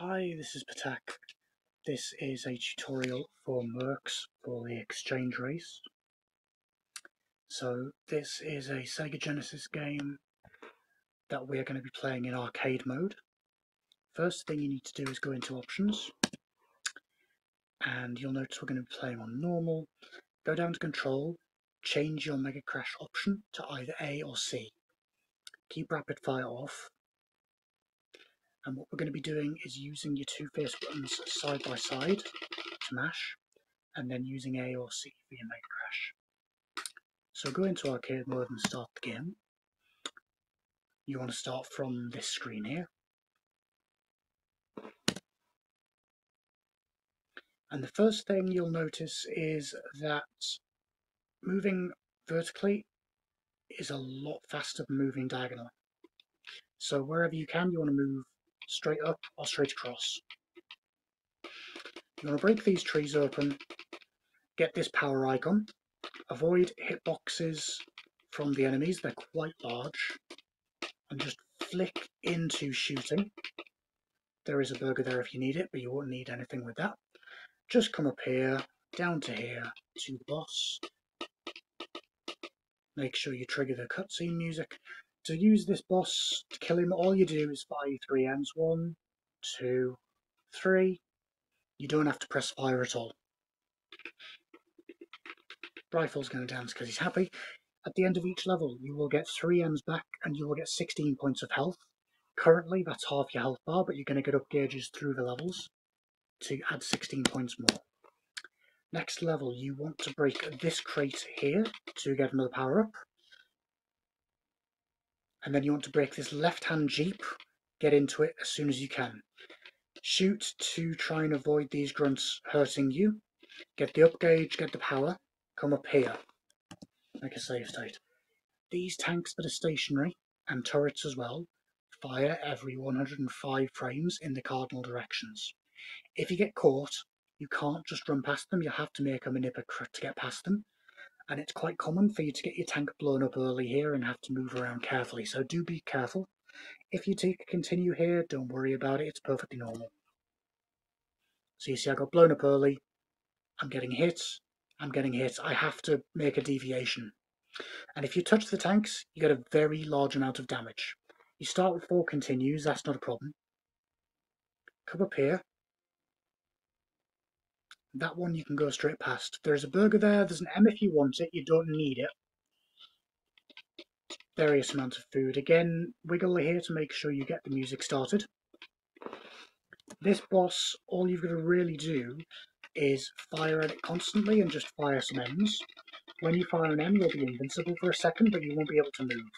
Hi, this is petaQ. This is a tutorial for Mercs for the Exchange Race. So this is a Sega Genesis game that we're going to be playing in arcade mode. First thing you need to do is go into options and you'll notice we're going to be playing on normal. Go down to control, change your Mega Crash option to either A or C. Keep rapid fire off and what we're going to be doing is using your two face buttons side by side to mash and then using A or C for your Mega Crash. So go into arcade mode and start the game. You want to start from this screen here. And the first thing you'll notice is that moving vertically is a lot faster than moving diagonally. So wherever you can, you want to move straight up or straight across. You want to break these trees open, get this power icon, avoid hitboxes from the enemies, they're quite large, and just flick into shooting. There is a burger there if you need it, but you won't need anything with that. Just come up here, down to here, to the boss. Make sure you trigger the cutscene music, to use this boss to kill him, all you do is fire three M's. One, two, three. You don't have to press fire at all. Rifle's going to dance because he's happy. At the end of each level, you will get three M's back and you will get 16 points of health. Currently, that's half your health bar, but you're going to get up gauges through the levels to add 16 points more. Next level, you want to break this crate here to get another power up and then you want to break this left-hand jeep, get into it as soon as you can. Shoot to try and avoid these grunts hurting you. Get the up gauge, get the power, come up here. Make a save state. These tanks that are stationary, and turrets as well, fire every 105 frames in the cardinal directions. If you get caught, you can't just run past them, you have to make a manip to get past them, and it's quite common for you to get your tank blown up early here and have to move around carefully, so do be careful. If you take continue here, don't worry about it, it's perfectly normal. So you see I got blown up early, I'm getting hit, I'm getting hit, I have to make a deviation. And if you touch the tanks, you get a very large amount of damage. You start with four continues, that's not a problem. Come up here, that one you can go straight past. There's a burger there, there's an M if you want it, you don't need it. Various amounts of food. Again, wiggle here to make sure you get the music started. This boss, all you've got to really do is fire at it constantly and just fire some M's. When you fire an M, you'll be invincible for a second, but you won't be able to move.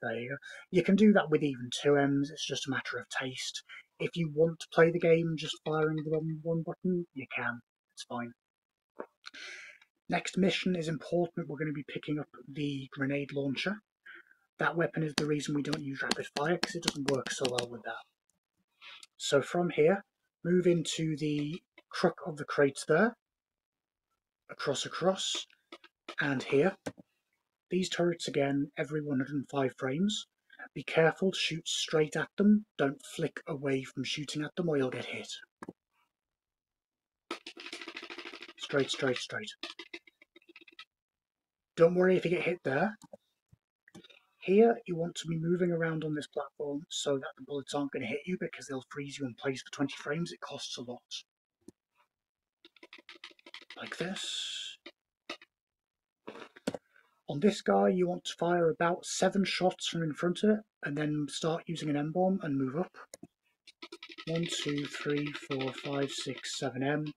There you go. You can do that with even two M's, it's just a matter of taste. If you want to play the game just firing the one, one button, you can. It's fine. Next mission is important. We're going to be picking up the grenade launcher. That weapon is the reason we don't use rapid fire because it doesn't work so well with that. So from here, move into the crook of the crates there, across across, and here. These turrets again every 105 frames. Be careful shoot straight at them. Don't flick away from shooting at them or you'll get hit. Straight, straight, straight. Don't worry if you get hit there. Here, you want to be moving around on this platform so that the bullets aren't going to hit you because they'll freeze you in place for 20 frames. It costs a lot. Like this. On this guy, you want to fire about seven shots from in front of it, and then start using an M-bomb and move up. One, two, three, four, five, six, seven M.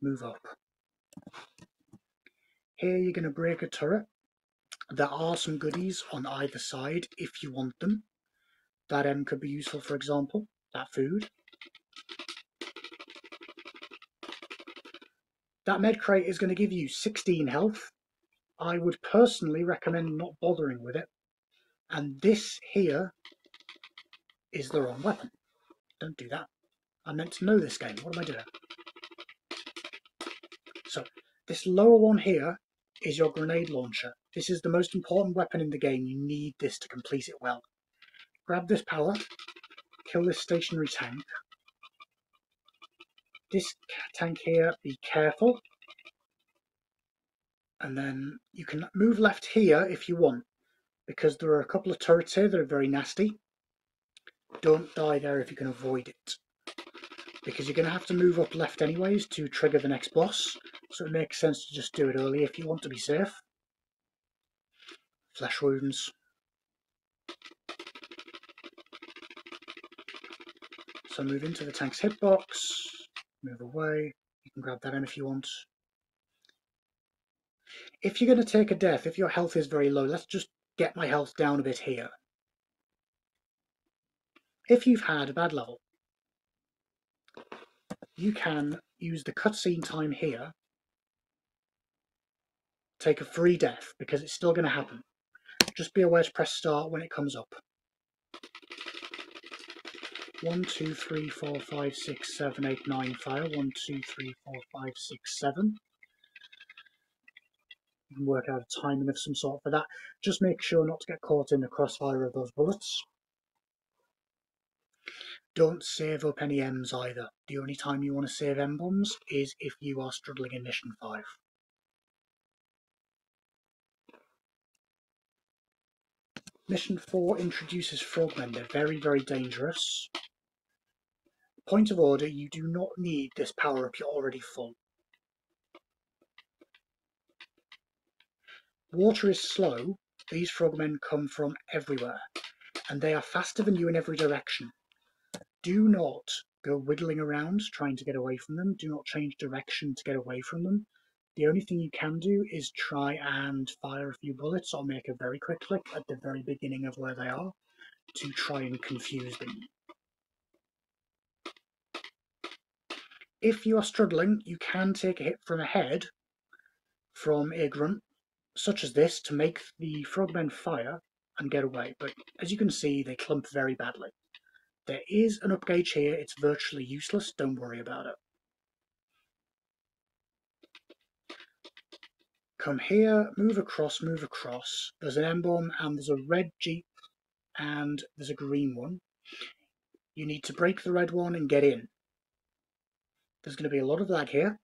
Move up. Here you're going to break a turret. There are some goodies on either side if you want them. That M could be useful, for example, that food. That med crate is going to give you 16 health, I would personally recommend not bothering with it. And this here is the wrong weapon. Don't do that. I meant to know this game. What am I doing? So, this lower one here is your grenade launcher. This is the most important weapon in the game. You need this to complete it well. Grab this power, kill this stationary tank. This tank here, be careful. And then you can move left here if you want, because there are a couple of turrets here that are very nasty. Don't die there if you can avoid it. Because you're going to have to move up left anyways to trigger the next boss, so it makes sense to just do it early if you want to be safe. Flesh wounds. So move into the tank's hitbox, move away, you can grab that in if you want. If you're going to take a death, if your health is very low, let's just get my health down a bit here. If you've had a bad level, you can use the cutscene time here, take a free death, because it's still going to happen. Just be aware to press start when it comes up. 1, 2, 3, 4, 5, 6, 7, 8, 9 fire. 1, 2, 3, 4, 5, 6, 7. You can work out a timing of some sort for that. Just make sure not to get caught in the crossfire of those bullets. Don't save up any M's either. The only time you want to save bombs is if you are struggling in mission 5. Mission 4 introduces frogmen. They're very, very dangerous. Point of order, you do not need this power up, you're already full. Water is slow, these frogmen come from everywhere, and they are faster than you in every direction. Do not go wiggling around trying to get away from them, do not change direction to get away from them. The only thing you can do is try and fire a few bullets or make a very quick click at the very beginning of where they are to try and confuse them. If you are struggling, you can take a hit from ahead from a grunt, such as this, to make the frogmen fire and get away, but as you can see, they clump very badly. There is an up gauge here, it's virtually useless, don't worry about it. Come here, move across, move across. There's an M bomb and there's a red jeep and there's a green one. You need to break the red one and get in. There's going to be a lot of lag here.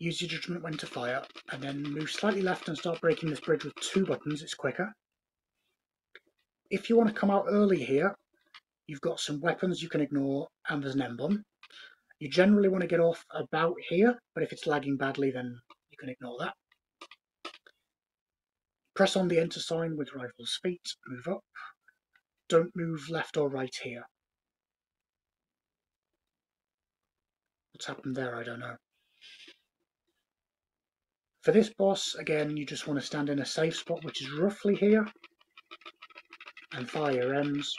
Use your judgment when to fire, and then move slightly left and start breaking this bridge with two buttons, it's quicker. If you want to come out early here, you've got some weapons you can ignore, and there's an emblem. You generally want to get off about here, but if it's lagging badly, then you can ignore that. Press on the enter sign with rifle's feet, move up. Don't move left or right here. What's happened there, I don't know. For this boss, again, you just want to stand in a safe spot, which is roughly here, and fire your M's.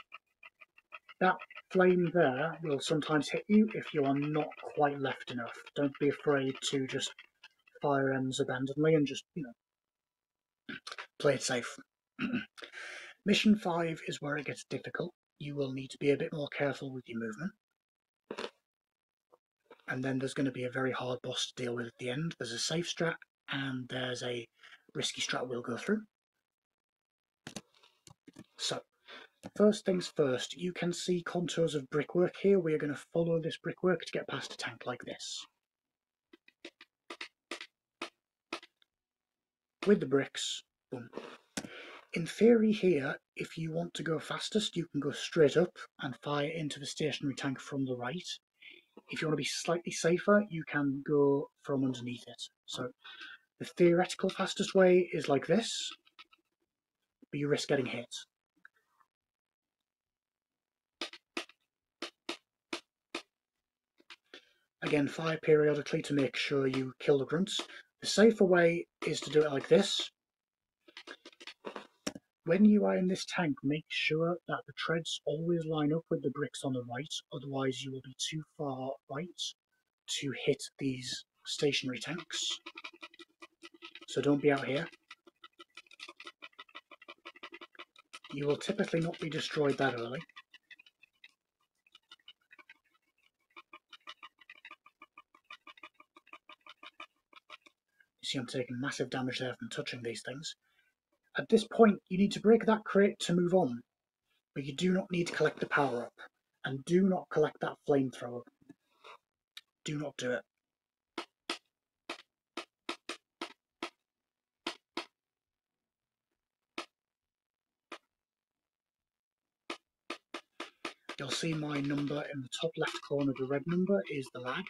That flame there will sometimes hit you if you are not quite left enough. Don't be afraid to just fire M's abandonedly and just, you know, play it safe. Mission 5 is where it gets difficult. You will need to be a bit more careful with your movement and then there's going to be a very hard boss to deal with at the end. There's a safe strat and there's a risky strat we'll go through. So, first things first, you can see contours of brickwork here. We are going to follow this brickwork to get past a tank like this. With the bricks, boom. In theory here, if you want to go fastest, you can go straight up and fire into the stationary tank from the right if you want to be slightly safer, you can go from underneath it. So the theoretical fastest way is like this, but you risk getting hit. Again, fire periodically to make sure you kill the grunts. The safer way is to do it like this, when you are in this tank, make sure that the treads always line up with the bricks on the right, otherwise you will be too far right to hit these stationary tanks. So don't be out here. You will typically not be destroyed that early. You see I'm taking massive damage there from touching these things. At this point, you need to break that crate to move on, but you do not need to collect the power up, and do not collect that flamethrower. Do not do it. See my number in the top left corner, the red number is the lag.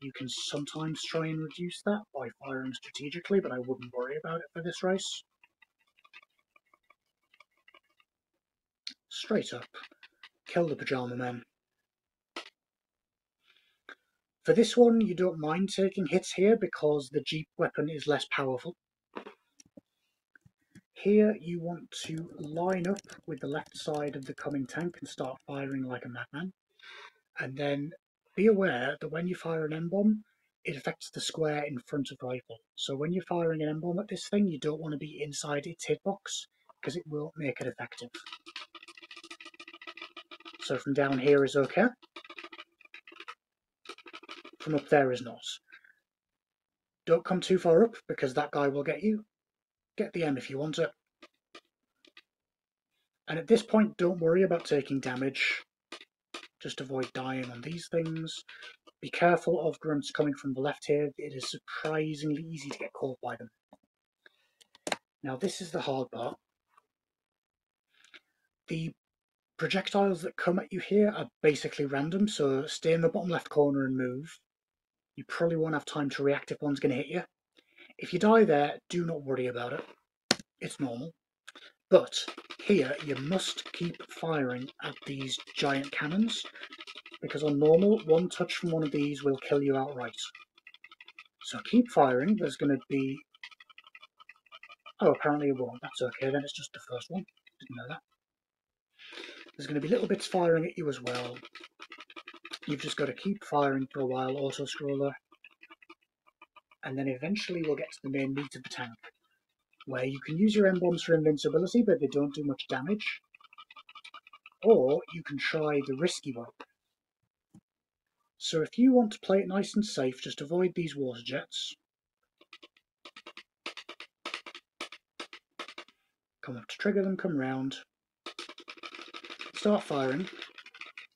You can sometimes try and reduce that by firing strategically, but I wouldn't worry about it for this race. Straight up, kill the Pyjama Men. For this one, you don't mind taking hits here because the Jeep weapon is less powerful. Here you want to line up with the left side of the coming tank and start firing like a madman. And then be aware that when you fire an M-bomb, it affects the square in front of rifle. So when you're firing an M-bomb at this thing, you don't want to be inside its hitbox because it will make it effective. So from down here is okay. From up there is not. Don't come too far up because that guy will get you. Get the M if you want it. And at this point, don't worry about taking damage. Just avoid dying on these things. Be careful of grunts coming from the left here. It is surprisingly easy to get caught by them. Now this is the hard part. The projectiles that come at you here are basically random, so stay in the bottom left corner and move. You probably won't have time to react if one's going to hit you. If you die there, do not worry about it it's normal. But here you must keep firing at these giant cannons because on normal, one touch from one of these will kill you outright. So keep firing. There's going to be... Oh, apparently it won't. That's okay, then it's just the first one. Didn't know that. There's going to be little bits firing at you as well. You've just got to keep firing for a while, auto-scroller. And then eventually we'll get to the main meat of the tank where you can use your M-bombs for invincibility, but they don't do much damage. Or you can try the risky one. So if you want to play it nice and safe, just avoid these water jets. Come up to trigger them, come round. Start firing,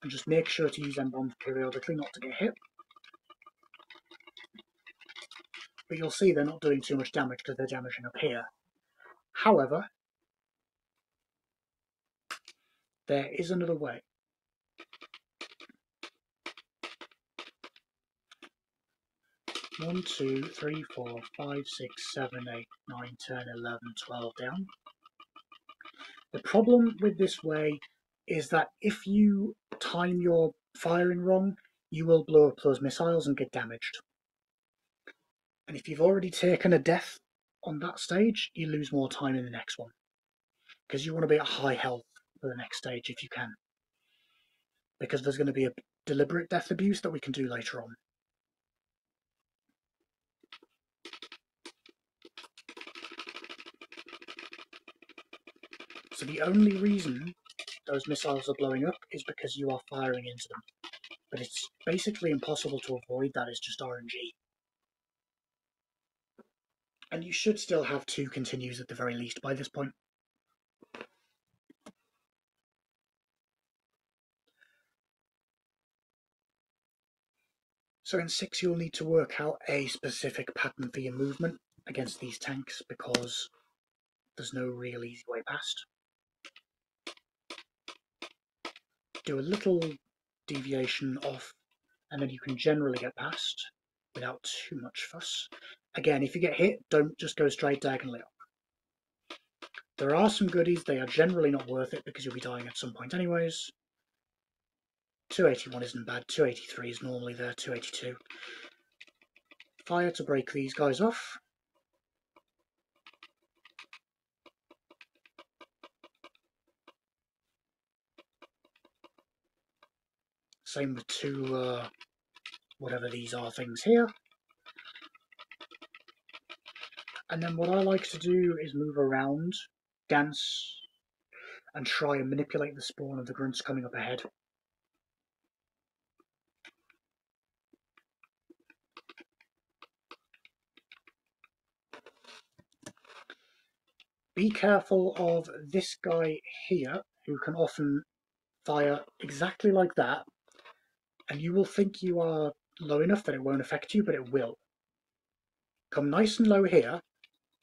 and just make sure to use M-bombs periodically, not to get hit. But you'll see they're not doing too much damage because they're damaging up here. However, there is another way. One, two, three, four, five, six, seven, eight, nine, ten, eleven, twelve down. The problem with this way is that if you time your firing wrong, you will blow up those missiles and get damaged. And if you've already taken a death on that stage, you lose more time in the next one. Because you want to be at high health for the next stage if you can. Because there's going to be a deliberate death abuse that we can do later on. So the only reason those missiles are blowing up is because you are firing into them. But it's basically impossible to avoid that, it's just RNG. And you should still have two continues at the very least by this point. So in 6 you'll need to work out a specific pattern for your movement against these tanks because there's no real easy way past. Do a little deviation off and then you can generally get past without too much fuss. Again, if you get hit, don't just go straight diagonally up. There are some goodies, they are generally not worth it because you'll be dying at some point anyways. 281 isn't bad, 283 is normally there, 282. Fire to break these guys off. Same with two, uh, whatever these are things here. And then what I like to do is move around, dance, and try and manipulate the spawn of the grunts coming up ahead. Be careful of this guy here, who can often fire exactly like that, and you will think you are low enough that it won't affect you, but it will. Come nice and low here,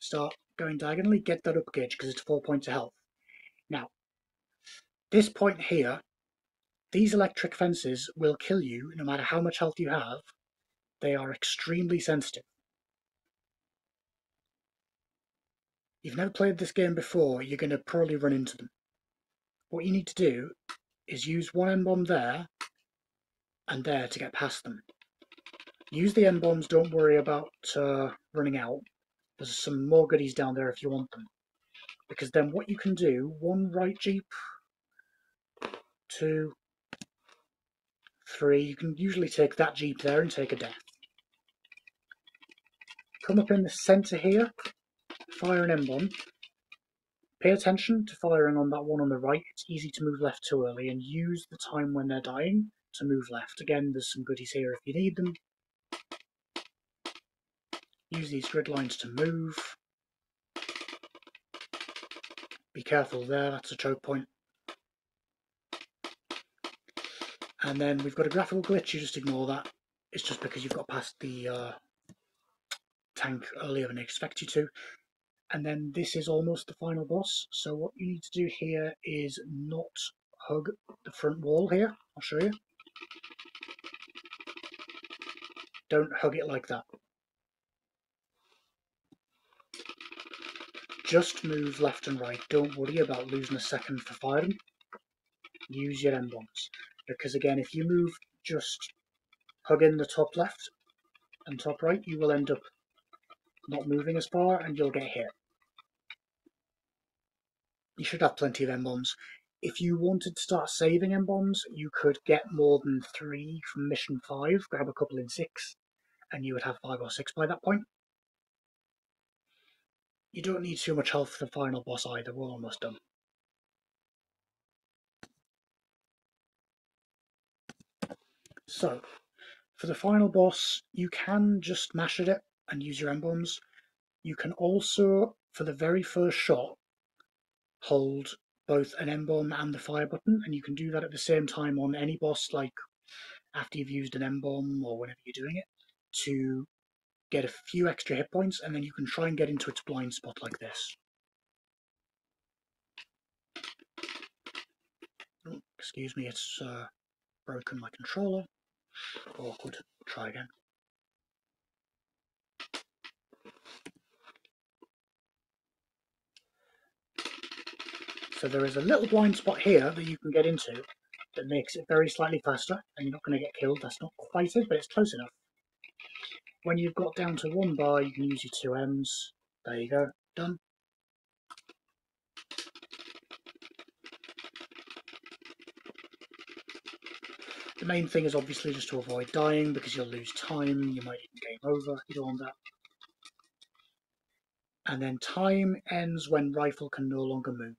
start going diagonally, get that up gauge because it's 4 points of health. Now, this point here, these electric fences will kill you no matter how much health you have. They are extremely sensitive. You've never played this game before, you're going to probably run into them. What you need to do is use one M-bomb there and there to get past them. Use the M-bombs, don't worry about uh, running out. There's some more goodies down there if you want them. Because then what you can do, one right jeep, two, three, you can usually take that jeep there and take a death. Come up in the centre here, fire an M-bomb. Pay attention to firing on that one on the right. It's easy to move left too early and use the time when they're dying to move left. Again, there's some goodies here if you need them. Use these grid lines to move. Be careful there, that's a choke point. And then we've got a graphical glitch, you just ignore that. It's just because you've got past the uh, tank earlier than I expect you to. And then this is almost the final boss. So what you need to do here is not hug the front wall here. I'll show you. Don't hug it like that. Just move left and right. Don't worry about losing a second for firing. Use your M-bombs. Because again, if you move just hugging the top left and top right, you will end up not moving as far and you'll get hit. You should have plenty of M-bombs. If you wanted to start saving M-bombs, you could get more than three from mission five, grab a couple in six, and you would have five or six by that point. You don't need too much health for the final boss either, we're almost done. So, for the final boss, you can just mash at it and use your M-bombs. You can also, for the very first shot, hold both an M-bomb and the fire button, and you can do that at the same time on any boss, like after you've used an M-bomb or whenever you're doing it, to get a few extra hit points, and then you can try and get into its blind spot like this. Oh, excuse me, it's uh, broken my controller. Awkward. Try again. So there is a little blind spot here that you can get into that makes it very slightly faster, and you're not going to get killed. That's not quite it, but it's close enough. When you've got down to one bar, you can use your two M's. There you go, done. The main thing is obviously just to avoid dying because you'll lose time, you might even game over, you don't want that. And then time ends when rifle can no longer move.